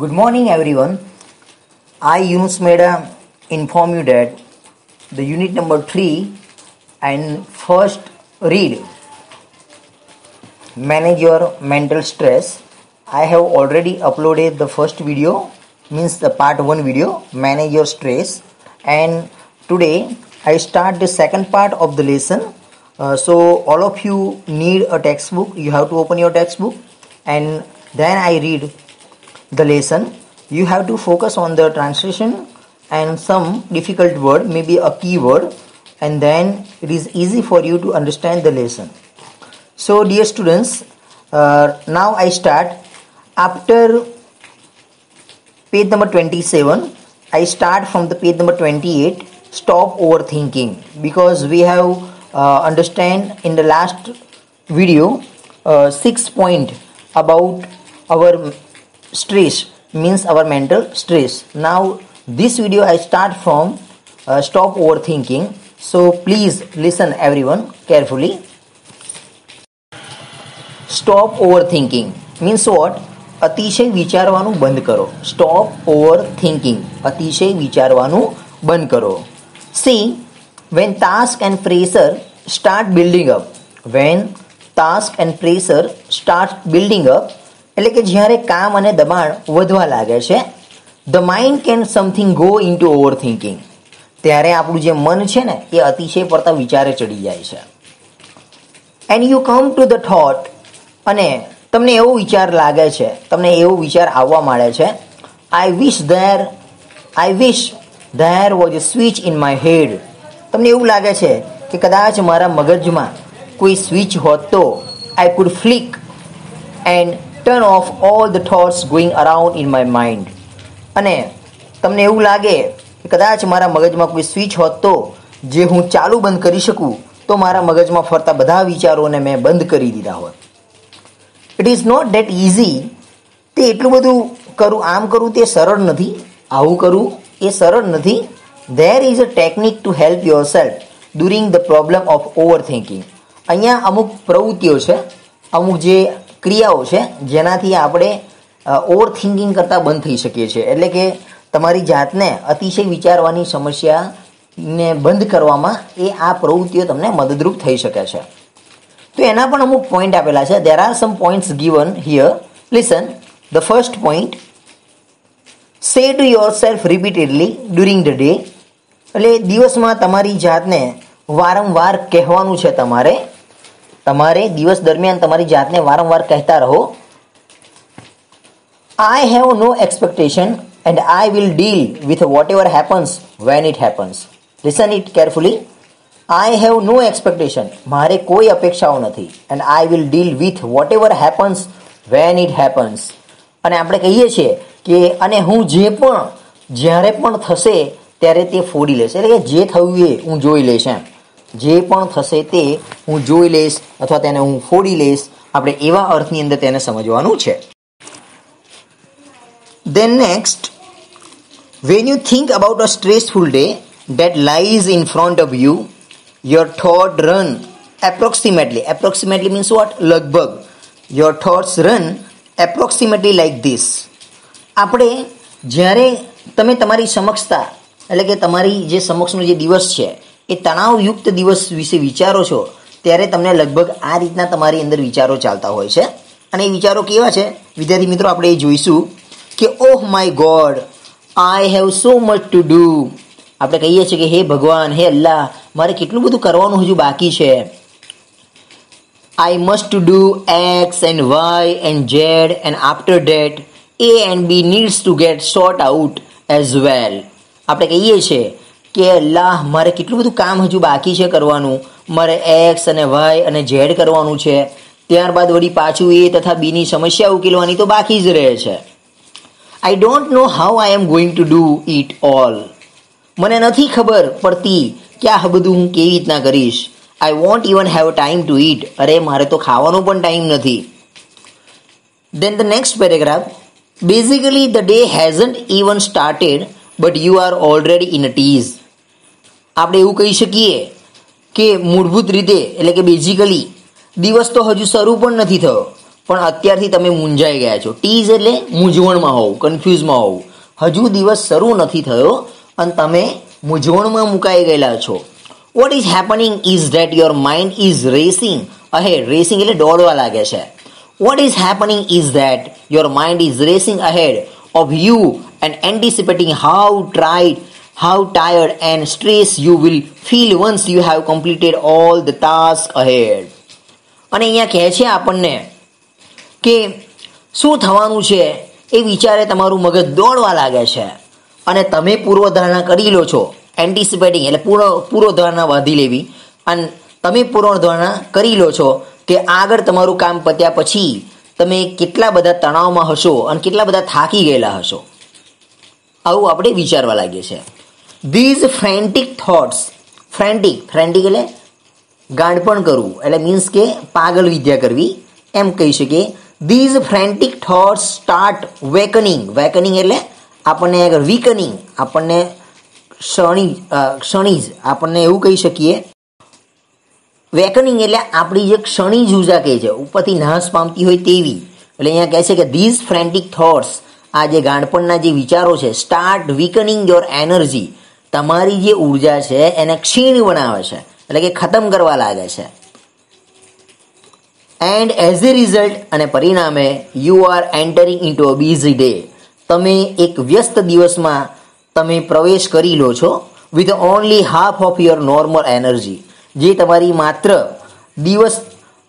Good morning, everyone. I, Yunus Meda, inform you that the unit number 3 and first read manage your mental stress. I have already uploaded the first video, means the part 1 video, manage your stress. And today I start the second part of the lesson. Uh, so, all of you need a textbook. You have to open your textbook and then I read the lesson. You have to focus on the translation and some difficult word maybe a keyword and then it is easy for you to understand the lesson. So dear students uh, now i start. After page number 27 i start from the page number 28 stop overthinking. Because we have uh, understand in the last video uh, six point about our stress means our mental stress now this video i start from uh, stop overthinking so please listen everyone carefully stop over thinking means what અતિશય વિચારવાનું બંધ કરો stop over thinking અતિશય વિચારવાનું બંધ કરો see when task and pressure start building up when task and pressure start building up એટલે કે જ્યારે કામ અને દબાણ વધવા લાગે છે the mind can something go in to over thinking ત્યારે આપણું જે મન છે ને, એ અતિશય પડતા વિચારે ચડી જાય છે. And you come to the thought અને તમને એવો વિચાર લાગે છે, તમને એવો વિચાર આવવા માંડે છે I wish there I wish there was a switch in my head તમને એવું લાગે છે કે કદાચ મારા મગજમાં કોઈ સ્વિચ હોત તો I could flick and turn off all the thoughts going around in my mind અને તમને એવું લાગે કે કદાચ મારા મગજમાં કોઈ સ્વિચ હોત તો જે હું ચાલુ બંધ કરી શકું, તો મારા મગજમાં ફરતા બધા વિચારોને મેં બંધ કરી દીધા હોત. It is not that easy તે એટલું બધું કરું, આમ કરું તે સરળ નથી. આવું કરું એ સરળ નથી. There is a technique to help yourself during the problem of over thinking અહીંયા અમુક પ્રવૃત્તિઓ છે. અમુક જે ક્રિયાઓ છે, જેનાથી આપણે ઓવર થિંકિંગ કરતાં બંધ થઈ શકીએ છીએ. એટલે કે તમારી જાતને અતિશય વિચારવાની સમસ્યાને બંધ કરવામાં એ આ પ્રવૃત્તિઓ તમને મદદરૂપ થઈ શકે છે. તો એના પણ અમુક પોઈન્ટ આપેલા છે. There are some points given here listen the first point say to yourself repeatedly during the day એટલે દિવસમાં તમારી જાતને વારંવાર કહેવાનું છે તમારે તમારે દિવસ દરમિયાન તમારી જાતને વારંવાર કહેતા રહો. I have no expectation and I will deal with whatever happens when it happens listen it carefully I have no expectation મારે કોઈ અપેક્ષાઓ નથી. And I will deal with whatever happens when it happens અને આપણે કહીએ છીએ કે, અને હું જે પણ, જ્યારે પણ થશે, ત્યારે તે ફોડી લેશે. એટલે કે જે થયું એ હું જોઈ લઈશ એમ. જે પણ થશે તે હું જોઈ લઈશ અથવા તેને હું ફોડી લઈશ આપણે એવા અર્થની અંદર તેને સમજવાનું છે then next when you think about a stressful day that lies in front of you your thought run approximately approximately means what લગભગ your thoughts run approximately like this આપણે જ્યારે તમે તમારી સમક્ષતા એટલે કે તમારી જે સમક્ષનો જે દિવસ છે એ તણાવયુક્ત દિવસ વિશે વિચારો છો, ત્યારે તમને લગભગ આ રીતના તમારી અંદર વિચારો ચાલતા હોય છે. અને એ વિચારો કેવા છે? વિદ્યાર્થી મિત્રો, આપણે એ જોઈશું કે, ઓહ my God, I have so much to do. આપણે કહીએ છીએ કે, હે ભગવાન, હે અલ્લાહ, મારે કેટલું બધું કરવાનું હજુ બાકી છે. I must do X and Y and Z and after that, A and B needs to get sort out as well. આપણે કહીએ છીએ કે અલ્લાહ, મારે કેટલું બધું કામ હજુ બાકી છે કરવાનું? મારે એક્સ અને વાય અને ઝેડ કરવાનું છે. ત્યારબાદ વળી પાછું એ તથા બીની સમસ્યા ઉકેલવાની તો બાકી જ રહે છે. I don't know how I am going to do it all મને નથી ખબર પડતી કે આ બધું હું કેવી રીતના કરીશ. I won't even have time to eat અરે, મારે તો ખાવાનો પણ ટાઈમ નથી. Then the next paragraph basically the day hasn't even started but you are already in a tizz આપણે એવું કહી શકીએ કે મૂળભૂત રીતે, એટલે કે બેઝિકલી દિવસ તો હજુ શરૂ પણ નથી થયો. પણ અત્યારથી તમે મૂંઝાઈ ગયા છો. ટીઝ એટલે મૂંઝવણમાં હોવું કન્ફ્યુઝમાં હોવું. હજુ દિવસ શરૂ નથી થયો અને તમે મૂંઝવણમાં મુકાઈ ગયેલા છો. What is happening is that your mind is racing ahead racing એટલે દોડવા લાગે છે. What is happening is that your mind is racing ahead of you and anticipating how tired how tired and stressed you will feel once you have completed all the task ahead. અને અહીંયા કહે છે આપણને કે શું થવાનું છે એ વિચારે તમારું મગજ દોડવા લાગે છે. અને તમે પૂર્વધારણા કરી લો છો એન્ટિસિપેટિંગ એટલે પૂર્વ, પૂર્વધારણા બાંધી લેવી. અને તમે પૂર્વધારણા કરી લો છો કે આગળ તમારું કામ પત્યા પછી તમે કેટલા બધા તણાવમાં હશો અને કેટલા બધા થાકી ગયેલા હશો. આવું આપણે વિચારવા લાગીએ છીએ. ધીઝ ફ્રેન્ટિક થોટ્સ ફ્રેન્ટિક ફ્રેન્ટિક એટલે ગાંડપણ કરવું, એટલે મીન્સ કે પાગલ વિદ્યા કરવી, એમ કહી શકીએ. These frantic thoughts start weakening weakening એટલે આપણને આગળ વીકનિંગ આપણને ક્ષણી ક્ષણીજ આપણને એવું કહી શકીએ. વેકનિંગ એટલે આપણી જે ક્ષણીજ ઊર્જા કહે છે, ઉપરથી નાશ પામતી હોય તેવી. એટલે અહીંયા કહે છે કે ધીઝ ફ્રેન્ટિક થોટ્સ આ જે ગાંડપણના જે વિચારો છે સ્ટાર્ટ વીકનિંગ યોર એનર્જી તમારી જે ઊર્જા છે, એને ક્ષીણ બનાવે છે. એટલે કે ખતમ કરવા લાગે છે. એન્ડ એઝ એ રિઝલ્ટ અને પરિણામે you are entering into a busy day તમે એક વ્યસ્ત દિવસમાં તમે પ્રવેશ કરી લો છો with only half of your normal energy જે તમારી માત્ર દિવસ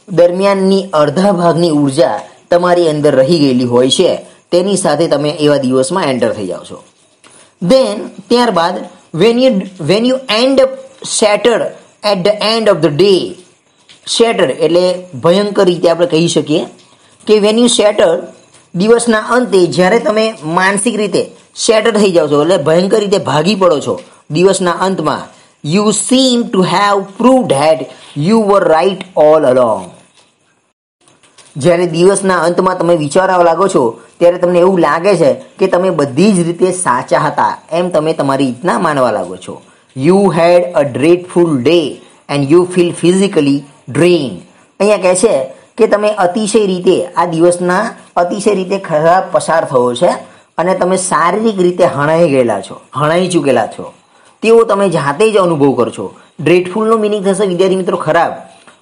દરમિયાનની અડધા ભાગની ઊર્જા તમારી અંદર રહી ગયેલી હોય છે. તેની સાથે તમે એવા દિવસમાં એન્ટર થઈ જાઓ છો. દેન ત્યારબાદ when when you end end shattered at the end of the day shatter એટલે ભયંકર રીતે આપણે કહી શકીએ કે વેન યુ શેટર દિવસના અંતે જ્યારે તમે માનસિક રીતે શેટર થઈ જાઓ છો, એટલે ભયંકર રીતે ભાગી પડો છો, દિવસના અંતમાં you seem to have prove that you were right all along જ્યારે દિવસના અંતમાં તમે વિચારવા લાગો છો ત્યારે તમને એવું લાગે છે કે તમે બધી જ રીતે સાચા હતા, એમ તમે તમારી રીતના માનવા લાગો છો. You had a dreadful day and you feel physically drain અહીંયા કહે છે કે તમે અતિશય રીતે, આ દિવસના અતિશય રીતે ખરાબ પસાર થયો છે અને તમે શારીરિક રીતે હણાઈ ગયેલા છો, હણાઈ ચૂકેલા છો. તેવો તમે જાતે જ અનુભવ કરશો ડ્રેટફુલનો મિનિંગ થશે, વિદ્યાર્થી મિત્રો, ખરાબ.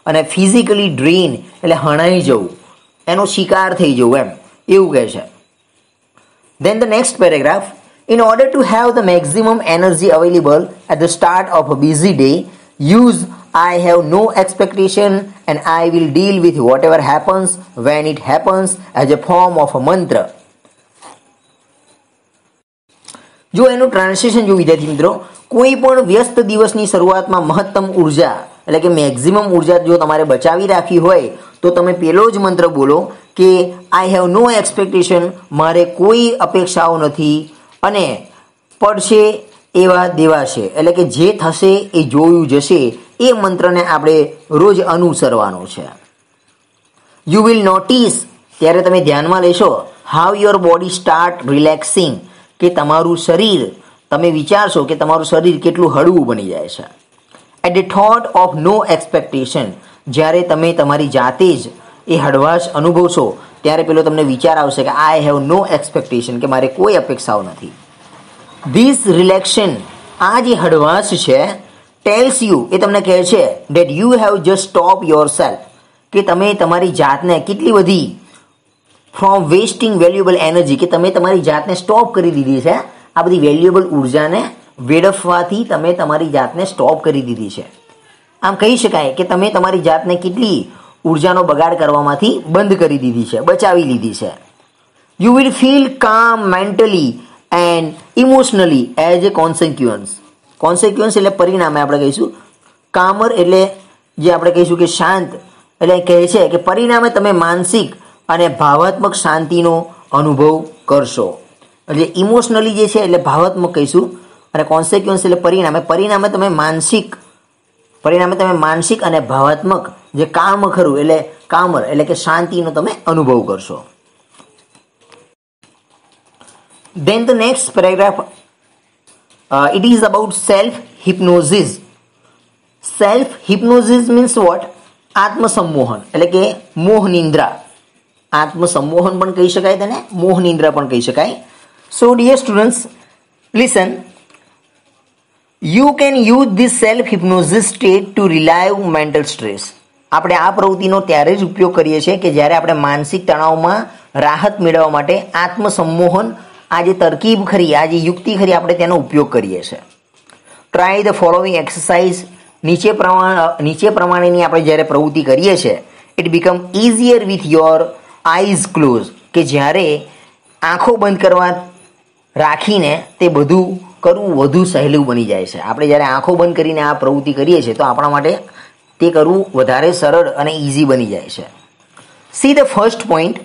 અને ફિઝિકલી ડ્રેઇન એટલે હણાઈ જવું. એનો શિકાર થઈ જવું, એમ. એવું કહે છે then the next paragraph in order to have the maximum energy available at the start of a busy day use I have no expectation and I will deal with whatever happens when it happens as a form of a mantra. જો એનું translation જો વિદ્યાર્થી મિત્રો, કોઈ પણ વ્યસ્ત દિવસની શરૂઆતમાં મહત્તમ ઊર્જા, એટલે કે મેક્ઝિમમ ઊર્જા જો તમારે બચાવી રાખવી હોય, તો તમે પેલો જ મંત્ર બોલો કે આઈ હેવ નો એક્સપેક્ટેશન મારે કોઈ અપેક્ષાઓ નથી અને પડશે એવા દેવાશે એટલે કે જે થશે એ જોયું જશે, એ મંત્રને આપણે રોજ અનુસરવાનો છે. યુ વિલ નોટિસ ત્યારે તમે ધ્યાનમાં લેશો how your body start relaxing કે તમારું શરીર, તમે વિચારશો કે તમારું શરીર કેટલું હળવું બની જાય છે. At the thought of no expectation જ્યારે તમે તમારી જાતે જ એ હળવાશ અનુભવશો, ત્યારે પેલો તમને વિચાર આવશે કે આઈ હેવ નો એક્સપેક્ટેશન કે મારે કોઈ અપેક્ષાઓ નથી. ધીસ રિલેક્શન આ જે હળવાશ છે ટેલ્સ યુ એ તમને કહે છે that you have just stop yourself કે તમે તમારી જાતને કેટલી બધી ફ્રોમ વેસ્ટિંગ વેલ્યુએબલ એનર્જી કે તમે તમારી જાતને સ્ટોપ કરી દીધી છે, આ બધી વેલ્યુએબલ ઉર્જાને વેડફવાથી તમે તમારી જાતને સ્ટોપ કરી દીધી છે. આમ કહી શકાય કે તમે તમારી જાતને કેટલી ઉર્જાનો બગાડ કરવામાંથી બંધ કરી દીધી છે, બચાવી લીધી છે. You will feel calm mentally and emotionally as a consequence consequence એટલે પરિણામે આપણે કહીશું. કામર એટલે જે આપણે કહીશું કે શાંત. એટલે કહે છે કે પરિણામે તમે માનસિક અને ભાવાત્મક શાંતિનો અનુભવ કરશો. એટલે ઇમોશનલી જે છે એટલે ભાવાત્મક કહીશું. અને કોન્સિક્વન્સ એટલે પરિણામે. પરિણામે તમે માનસિક, પરિણામે તમે માનસિક અને ભાવાત્મક જે કામ ખરું એટલે કામર એટલે કે શાંતિનો તમે અનુભવ કરશો. Then the next paragraph uh, it is about self hypnosis self hypnosis means આત્મસંમોહન એટલે કે મોહ નિંદ્રા. આત્મસંમોહન પણ કહી શકાય તેને મોહ નિંદ્રા પણ કહી શકાય. So dear students listen you can use this self hypnosis state to relieve mental stress આપણે આ પ્રવૃત્તિનો ત્યારે જ ઉપયોગ કરીએ છીએ કે જ્યારે આપણે માનસિક તણાવમાં રાહત મેળવવા માટે આત્મસંમોહન, આ જે તરકીબ ખરી, આ જે યુક્તિ ખરી, આપણે તેનો ઉપયોગ કરીએ છીએ. ટ્રાય ધ ફોલોઈંગ એક્સરસાઇઝ નીચે પ્રમાણે, નીચે પ્રમાણેની આપણે જ્યારે પ્રવૃત્તિ કરીએ છીએ it become easier with your eyes close કે જ્યારે આંખો બંધ કરવા રાખીને તે બધું કરવું વધુ સહેલું બની જાય છે. આપણે જ્યારે આંખો બંધ કરીને આ પ્રવૃત્તિ કરીએ છીએ, તો આપણા માટે તે કરવું વધારે સરળ અને ઇઝી બની જાય છે. See the first point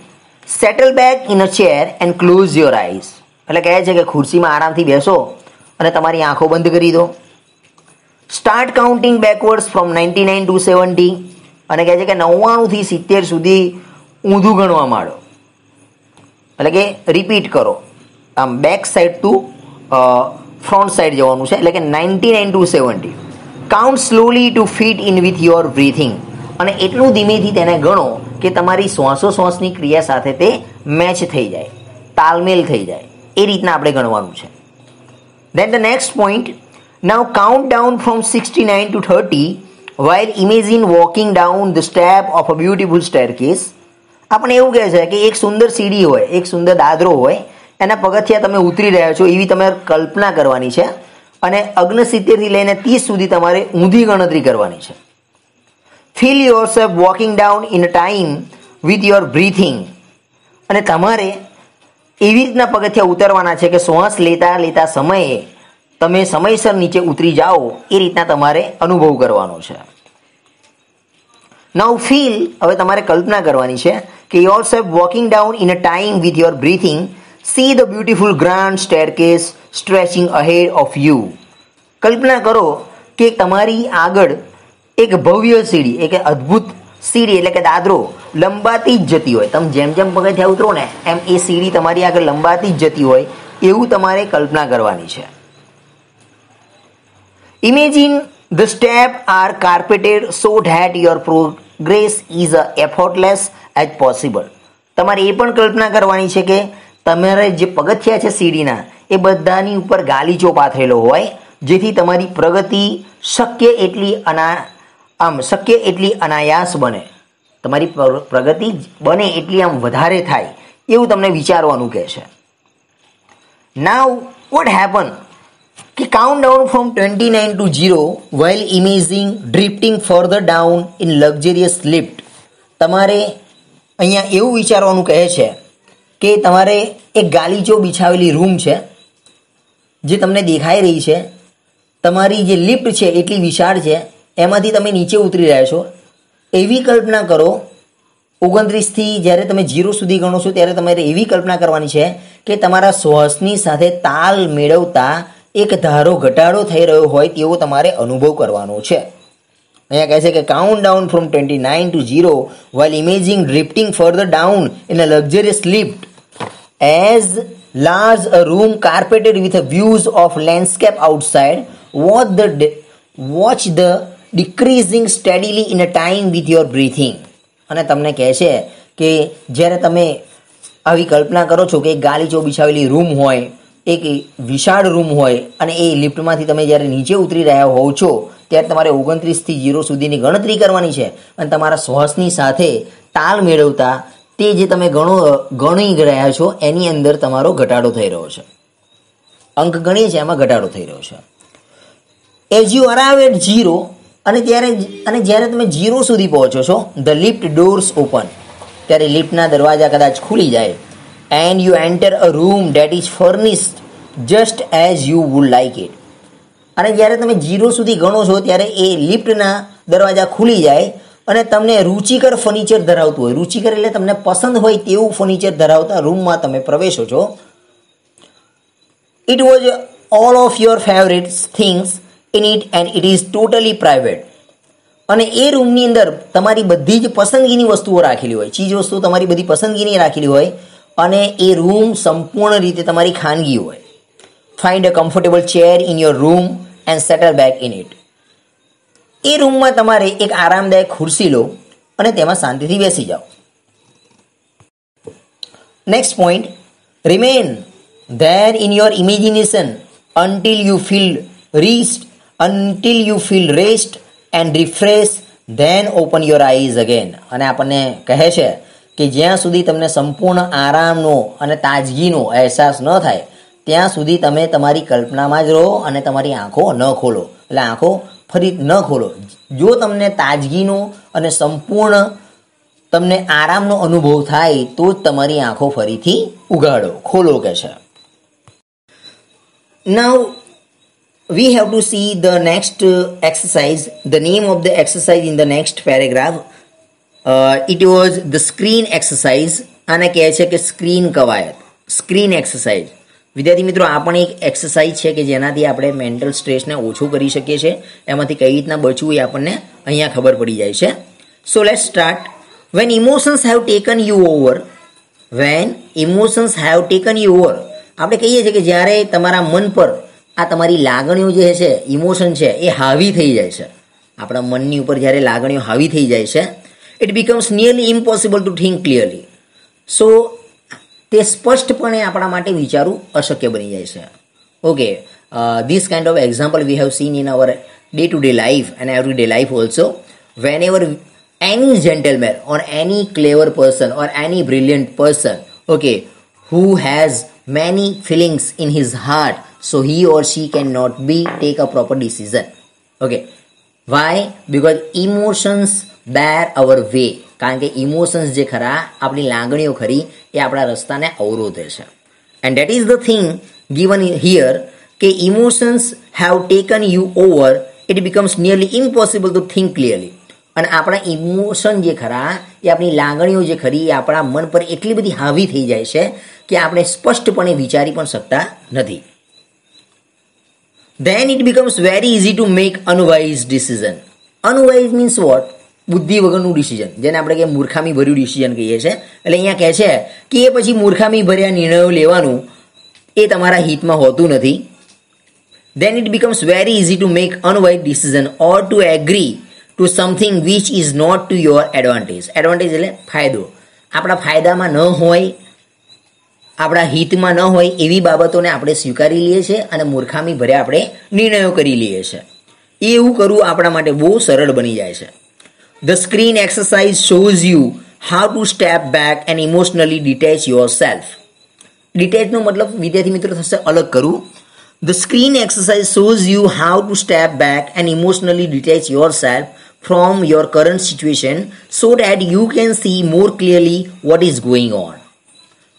settle back in a chair and close your eyes એટલે કહે છે કે ખુરશીમાં આરામથી બેસો અને તમારી આંખો બંધ કરી દો. Start counting backwards from ninety nine to seventy અને કહે છે કે નવ્વાણુંથી સિત્તેર સુધી ઊંધું ગણવા માંડો. એટલે કે રિપીટ કરો. આમ back side to front side જવાનું છે. એટલે કે ninety nine to seventy count slowly to fit in with your breathing અને એટલું ધીમેથી તેને ગણો કે તમારી શ્વાસોશ્વાસની ક્રિયા સાથે તે મેચ થઈ જાય, તાલમેલ થઈ જાય. એ રીતના આપણે ગણવાનું છે. Then the next point now count down from sixty nine to thirty while imagine walking down the step of a beautiful staircase આપણે એવું કહે છે કે એક સુંદર સીડી હોય, એક સુંદર દાદરો હોય, એના પગથિયા તમે ઉતરી રહ્યા છો એવી તમારે કલ્પના કરવાની છે. અને અગ્નસિત્તેરથી લઈને ત્રીસ સુધી તમારે ઊંધી ગણતરી કરવાની છે. Feel yourself walking down in time with your breathing અને તમારે એવી રીતના પગથિયા ઉતરવાના છે કે શ્વાસ લેતા લેતા સમયે તમે સમયસર નીચે ઉતરી જાઓ, એ રીતના તમારે અનુભવ કરવાનો છે. નાઉ ફીલ હવે તમારે કલ્પના કરવાની છે કે yourself walking down in a time with your breathing see the beautiful grand staircase stretching ahead of you કલ્પના કરો કે તમારી આગળ એક ભવ્ય સીડી, એક અદ્ભુત સીડી એટલે કે દાદરો લંબાતી જ જતી હોય. તમે જેમ જેમ પગથિયા ઉતરો ને, એમ એ સીડી તમારી આગળ લંબાતી જ જતી હોય એવું તમારે કલ્પના કરવાની છે. Imagine the step are carpeted so that your progress is a effortless as possible તમારે એ પણ કલ્પના કરવાની છે કે તમારે જે પગથિયા છે સીડીના, એ બધાની ઉપર ગાલીચો પાથરેલો હોય, જેથી તમારી પ્રગતિ શક્ય એટલી અના, આમ શક્ય એટલી અનાયાસ બને. તમારી પ્રગતિ બને એટલી આમ વધારે થાય, એવું તમને વિચારવાનું કહે છે. નાવ વોટ હેપન કે count down from twenty nine to zero while imagining drifting further down in luxurious lift તમારે અહીંયા એવું વિચારવાનું કહે છે કે તમારે એક ગાલીચો બિછાવેલી રૂમ છે, જે તમને દેખાઈ રહી છે, તમારી જે લિફ્ટ છે એટલી વિશાળ છે, એમાંથી તમે નીચે ઉતરી રહ્યા છો, એવી કલ્પના કરો ઓગણત્રીસથી જ્યારે તમે જીરો સુધી ગણો છો, ત્યારે તમારે એવી કલ્પના કરવાની છે કે તમારા શ્વાસની સાથે તાલ મેળવતા એક ધારો ઘટાડો થઈ રહ્યો હોય તેવો તમારે અનુભવ કરવાનો છે. અહીંયા કહે છે કે count down from twenty nine to zero while imagining drifting further down in a luxurious lift as large a room with a views of landscape outside, watch the watch the decreasing steadily in a time with your breathing. અને તમને કહે છે કે જ્યારે તમે આવી કલ્પના કરો છો કે એક ગાલીચો બિછાવેલી રૂમ હોય, એક વિશાળ રૂમ હોય, અને એ લિફ્ટમાંથી તમે જ્યારે નીચે ઉતરી રહ્યા હોવ છો, ત્યારે તમારે ઓગણત્રીસથી જીરો સુધીની ગણતરી કરવાની છે. અને તમારા શ્વાસની સાથે તાલ મેળવતા તે જે તમે ગણો, ગણી રહ્યા છો, એની અંદર તમારો ઘટાડો થઈ રહ્યો છે. અંક ગણીએ છીએ, એમાં ઘટાડો થઈ રહ્યો છે. As you arrive at zero અને ત્યારે અને જ્યારે તમે ઝીરો સુધી પહોંચો છો ધ લિફ્ટ ડોર્સ ઓપન ત્યારે લિફ્ટના દરવાજા કદાચ ખુલી જાય. And you enter a room that is furnished just as you would like it અને જ્યારે તમે ઝીરો સુધી ગણો છો, ત્યારે એ લિફ્ટના દરવાજા ખુલી જાય અને તમને રુચિકર ફર્નિચર ધરાવતું હોય. રુચિકર એટલે તમને પસંદ હોય તેવું ફર્નિચર ધરાવતા રૂમમાં તમે પ્રવેશો છો. It was all of your favourite things in it and it is totally private અને એ રૂમની અંદર તમારી બધી જ પસંદગીની વસ્તુઓ રાખેલી હોય. ચીજ વસ્તુઓ તમારી બધી પસંદગીની રાખેલી હોય અને એ રૂમ સંપૂર્ણ રીતે તમારી ખાનગી હોય. Find a comfortable chair in your room and settle back in it એ રૂમમાં તમારે એક આરામદાયક ખુરશી લો અને તેમાં શાંતિથી બેસી જાઓ next point remain there in your imagination until you feel reached until you feel rest and refreshed then open your eyes again અને આપણને કહે છે કે જ્યાં સુધી તમને સંપૂર્ણ આરામનો અને તાજગીનો અહેસાસ ન થાય ત્યાં સુધી તમે તમારી કલ્પનામાં જ રહો અને તમારી આંખો ન ખોલો એટલે આંખો ફરી ન ખોલો જો તમને તાજગીનો અને સંપૂર્ણ તમને આરામનો અનુભવ થાય તો જ તમારી આંખો ફરીથી ઉગાડો ખોલો કે છે નાવ to see the next uh, exercise the name of the exercise in the next paragraph uh, it was the screen exercise આને કહે છે કે સ્ક્રીન કવાયત સ્ક્રીન એક્સરસાઇઝ વિદ્યાર્થી મિત્રો, આ પણ એક એક્સરસાઇઝ છે કે જેનાથી આપણે મેન્ટલ સ્ટ્રેસને ઓછું કરી શકીએ છીએ. એમાંથી કઈ રીતના બચવું એ આપણને અહીંયા ખબર પડી જાય છે. So let start when emotions have taken you over when emotions have taken you over આપણે કહીએ છીએ કે જ્યારે તમારા મન પર આ તમારી લાગણીઓ જે છે ઇમોશન છે, એ હાવી થઈ જાય છે. આપણા મનની ઉપર જ્યારે લાગણીઓ હાવી થઈ જાય છે it becomes nearly impossible to think clearly so તે સ્પષ્ટપણે આપણા માટે વિચારવું અશક્ય બની જાય છે okay this kind of example we have seen in our day to day life and every day life also whenever any gentleman or any clever person or any brilliant person okay who has many feelings in his heart so he or she cannot be take a proper decision okay why because emotions bear our way કારણ કે emotions જે ખરા આપણી લાગણીઓ ખરી એ આપણા રસ્તાને અવરોધે છે. And that is the thing given here કે emotions have taken you over it becomes nearly impossible to think clearly અને આપણા ઇમોશન જે ખરા, એ આપણી લાગણીઓ જે ખરી, એ આપણા મન પર એટલી બધી હાવી થઈ જાય છે કે આપણે સ્પષ્ટપણે વિચારી પણ શકતા નથી. Then it becomes very easy to make unwise decision unwise means what? બુદ્ધિ વગરનું ડિસિઝન જેને આપણે કે મૂર્ખામી ભર્યું ડિસિઝન કહીએ છીએ. એટલે અહીંયા કહે છે કે એ પછી મૂર્ખામી ભર્યા નિર્ણયો લેવાનું એ તમારા હિતમાં હોતું નથી. Then it becomes very easy to make unwise decision or to agree to something which is not to your advantage. Advantage એટલે ફાયદો. આપણા ફાયદામાં ન હોય, આપણા હિતમાં ન હોય એવી બાબતોને આપણે સ્વીકારી લઈએ છીએ અને મૂર્ખામી ભર્યા આપણે નિર્ણયો કરી લઈએ છીએ. એવું કરવું આપણા માટે બહુ સરળ બની જાય છે. The screen exercise shows you how step back and emotionally detach yourself ડિટેચનો મતલબ વિદ્યાર્થી મિત્રો થશે અલગ કરવું. The screen exercise shows you how to step back and emotionally detach yourself from your current situation so that you can see more clearly what is going on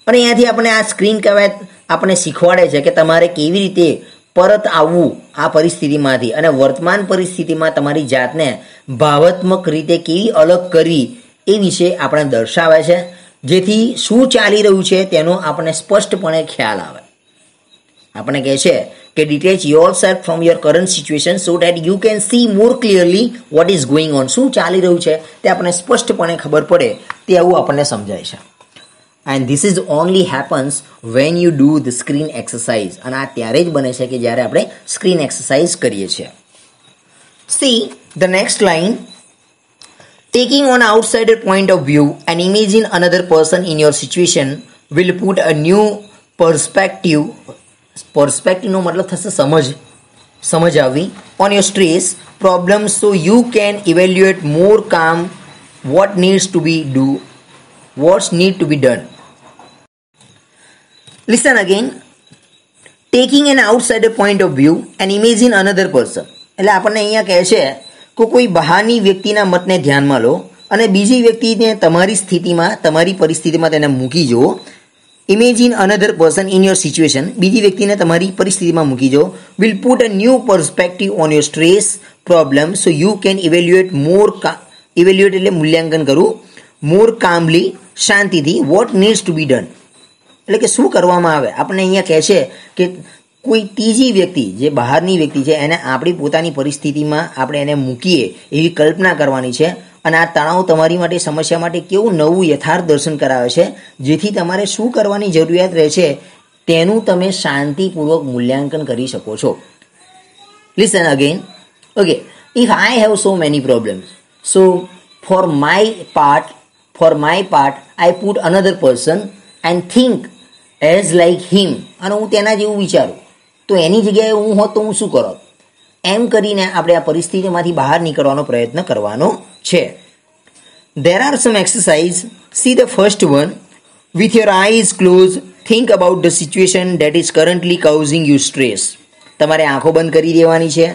અને અહીંયાથી આપણે આ સ્ક્રીન કહેવાય આપણે શીખવાડે છે કે તમારે કેવી રીતે પરત આવવું આ પરિસ્થિતિમાંથી અને વર્તમાન પરિસ્થિતિમાં તમારી જાતને ભાવાત્મક રીતે કેવી અલગ કરવી એ વિશે આપણે દર્શાવે છે. જેથી શું ચાલી રહ્યું છે તેનો આપણને સ્પષ્ટપણે ખ્યાલ આવે. આપણે કહે છે કે detach yourself from your current situation so that you can see more clearly what is going on શું ચાલી રહ્યું છે તે આપણને સ્પષ્ટપણે ખબર પડે તે આવું આપણને સમજાય છે. And this is only happens when you do the screen exercise અને આ ત્યારે જ બને છે કે જ્યારે આપણે સ્ક્રીન એક્સરસાઇઝ કરીએ છીએ see the next line Taking on outsider point of view and imagine another person in your situation will put a new perspective perspective નો મતલબ થશે સમજ સમજ આવવી on your stress problems so you can evaluate more calm what needs to be do what's need to be done listen again. Taking an outside point of view and imagine another person એટલે આપણને અહીંયા કહે છે કે કોઈ બહારની વ્યક્તિના મતને ધ્યાનમાં લો અને બીજી વ્યક્તિને તમારી સ્થિતિમાં, તમારી પરિસ્થિતિમાં તેને મૂકી જુઓ. Imagine another person in your situation બીજી વ્યક્તિને તમારી પરિસ્થિતિમાં મૂકી જુઓ. Will put a new perspective on your stress problem so you can evaluate more evaluate એટલે મૂલ્યાંકન કરવું. મોર કામલી શાંતિથી. What needs to be done એટલે કે શું કરવામાં આવે? આપણને અહીંયા કહે છે કે કોઈ ત્રીજી વ્યક્તિ, જે બહારની વ્યક્તિ છે, એને આપણી પોતાની પરિસ્થિતિમાં આપણે એને મૂકીએ એવી કલ્પના કરવાની છે. અને આ તણાવ તમારી માટે, સમસ્યા માટે કેવું નવું યથાર્થ દર્શન કરાવે છે, જેથી તમારે શું કરવાની જરૂરિયાત રહે છે, તેનું તમે શાંતિપૂર્વક મૂલ્યાંકન કરી શકો છો. Listen again okay if I have so many problems so for my part for my part I put another person and think as like him અને હું તેના જેવું વિચારું. તો એની જગ્યાએ હું હોત તો હું શું કરત? એમ કરીને આપણે આ પરિસ્થિતિમાંથી બહાર નીકળવાનો પ્રયત્ન કરવાનો છે. There are some exercise see the first one with your eyes close think about the situation that is currently causing you stress તમારે આંખો બંધ કરી દેવાની છે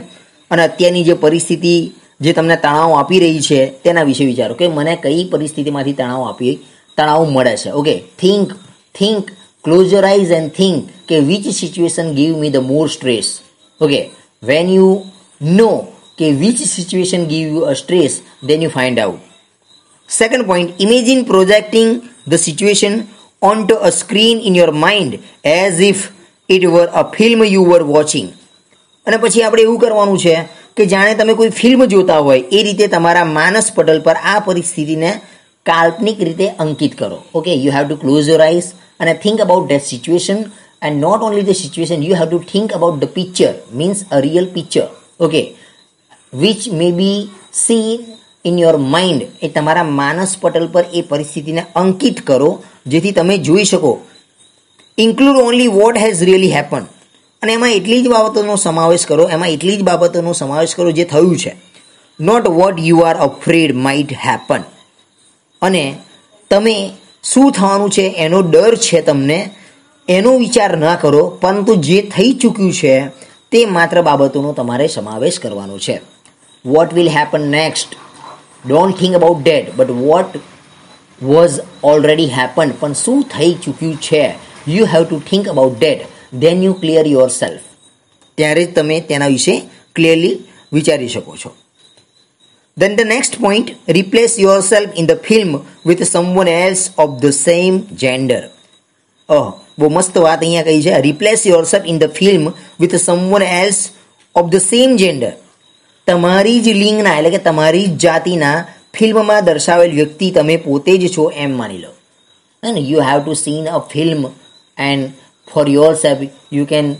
અને અત્યારની જે પરિસ્થિતિ જે તમને તણાવ આપી રહી છે તેના વિશે વિચારો કે મને કઈ પરિસ્થિતિમાંથી તણાવ આપી તણાવ મળે છે. Okay think think close your eyes and think કે which situation give me the more stress okay when you know કે which situation give you a stress then you find out second point imagine projecting the situation on to a screen in your mind as if it were a film you were watching અને પછી આપણે એવું કરવાનું છે કે જાણે તમે કોઈ ફિલ્મ જોતા હોય, એ રીતે તમારા માનસ પટલ પર આ પરિસ્થિતિને કાલ્પનિક રીતે અંકિત કરો. Okay you have to close your eyes and think about that situation, and not only the situation, you have to think about the picture, means a real picture, okay? Which may be in your mind એ તમારા માનસ પટલ પર એ પરિસ્થિતિને અંકિત કરો, જેથી તમે જોઈ શકો. Include only what has really happen અને એમાં એટલી જ બાબતોનો સમાવેશ કરો, એમાં એટલી જ બાબતોનો સમાવેશ કરો જે થયું છે. Not what you are afraid might happen અને તમે શું થવાનું છે? એનો ડર છે તમને? એનો વિચાર ના કરો, પરંતુ જે થઈ ચૂક્યું છે, તે માત્ર બાબતોનો તમારે સમાવેશ કરવાનો છે. What will happen next don't think about that but what was already happen પણ શું થઈ ચૂક્યું છે? You have to think about that then you clear yourself ત્યારે જ તમે તેના વિશે ક્લિયરલી વિચારી શકો છો. Then the next point, replace yourself in the film with someone else of the same gender. Oh, બહુ મસ્ત વાત અહીંયા કહી છે replace yourself in the film with someone else of the same gender તમારી જ લિંગના એટલે કે તમારી જ જાતિના ફિલ્મમાં દર્શાવેલ વ્યક્તિ તમે પોતે જ છો એમ માની લો. અને you have to seen a film and for yourself you can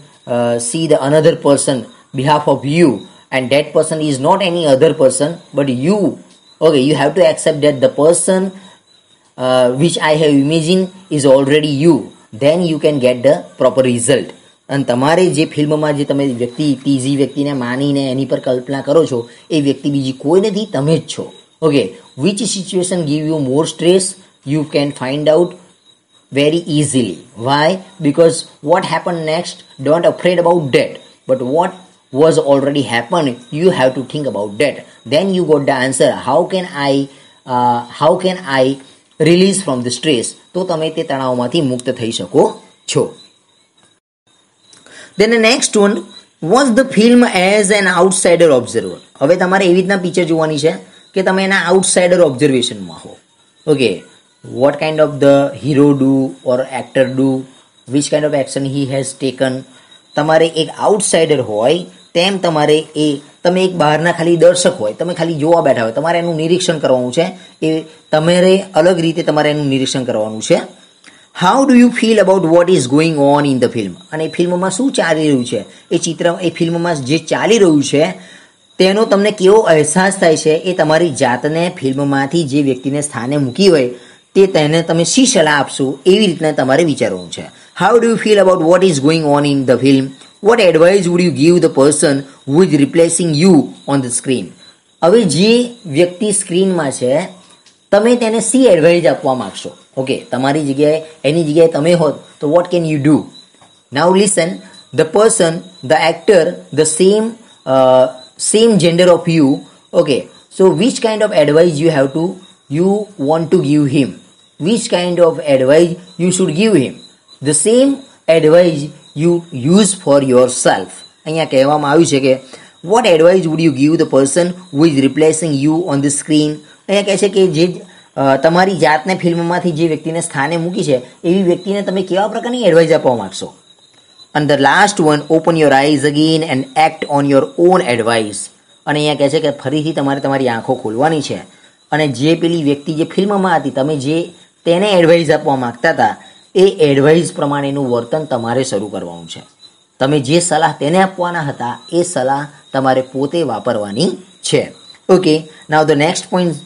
see the another person behalf of you and that person is not any other person but you okay you have to accept that the person uh, which i have imagined is already you then you can get the proper result અને તમારે જે ફિલ્મમાં જે તમે વ્યક્તિ ત્રીજી વ્યક્તિને માનીને એની પર કલ્પના કરો છો એ વ્યક્તિ બીજી કોઈ નથી તમે જ છો okay which situation give you more stress you can find out very easily why because what happened next don't afraid about that but what was already happened you have to think about that then you got the answer how can i uh, how can i release from the stress તો તમે તે તણાવમાંથી મુક્ત થઈ શકો છો the next one was the film as an outsider observer હવે તમારે એવી રીતના પિક્ચર જોવાની છે કે તમે એના આઉટસાઇડર ઓબ્ઝર્વેશનમાં હો okay what kind of the hero do or actor do which kind of action he has taken તમારે એક આઉટસાઇડર હોય તેમ તમારે એ, તમે એક બહારના ખાલી દર્શક હોય, તમે ખાલી જોવા બેઠા હોય, તમારે એનું નિરીક્ષણ કરવાનું છે. એ તમારે અલગ રીતે તમારે એનું નિરીક્ષણ કરવાનું છે. How do you feel about what is going on in the film અને એ ફિલ્મમાં શું ચાલી રહ્યું છે? એ ચિત્ર, એ ફિલ્મમાં જે ચાલી રહ્યું છે, તેનો તમને કેવો અહેસાસ થાય છે, એ તમારી જાતને ફિલ્મમાંથી જે વ્યક્તિને સ્થાને મૂકી હોય, તે તેને તમે શી સલાહ આપશો, એવી રીતના તમારે વિચારવાનું છે. How do you feel about what is going on in the film what advice would you give the person who is replacing you on the screen હવે જે વ્યક્તિ સ્ક્રીનમાં છે, તમે તેને સી એડવાઇસ આપવા માગશો. ઓકે તમારી જગ્યાએ, એની જગ્યાએ તમે હોત, તો what can you do now listen the person the actor the same same gender of you okay so which kind of advice you have to you want to give him which kind of advice you should give him the same advice you use for yourself અહીંયા કહેવામાં આવ્યું છે કે what advice would you give the person who is replacing you on the screen અહીંયા કહે છે કે, જે તમારી જાતને ફિલ્મમાંથી જે વ્યક્તિને સ્થાને મૂકી છે, એવી વ્યક્તિને તમે કેવા પ્રકારની એડવાઇઝ આપવા માગશો? અને the last one open your eyes again and act on your own advice અને અહીંયા કહે છે કે, ફરીથી તમારે તમારી આંખો ખોલવાની છે. અને જે પેલી વ્યક્તિ જે ફિલ્મમાં હતી, તમે જે તેને એડવાઇસ આપવા માગતા હતા એ એડવાઇસ પ્રમાણેનું વર્તન તમારે શરૂ કરવાનું છે. તમે જે સલાહ તેને આપવાના હતા, એ સલાહ તમારે પોતે વાપરવાની છે. Okay now the next point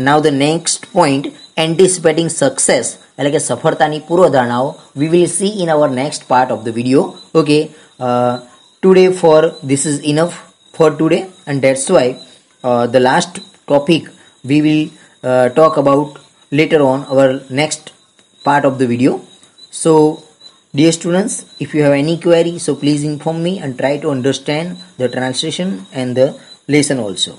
now the next point anticipating success એટલે કે સફળતાની પૂર્વધારણાઓ we will see in our next part of the video okay today for this is enough for today and that's why the last topic we will talk about later on our next part of the video. So dear students if you have any query so please inform me and try to understand the translation and the lesson also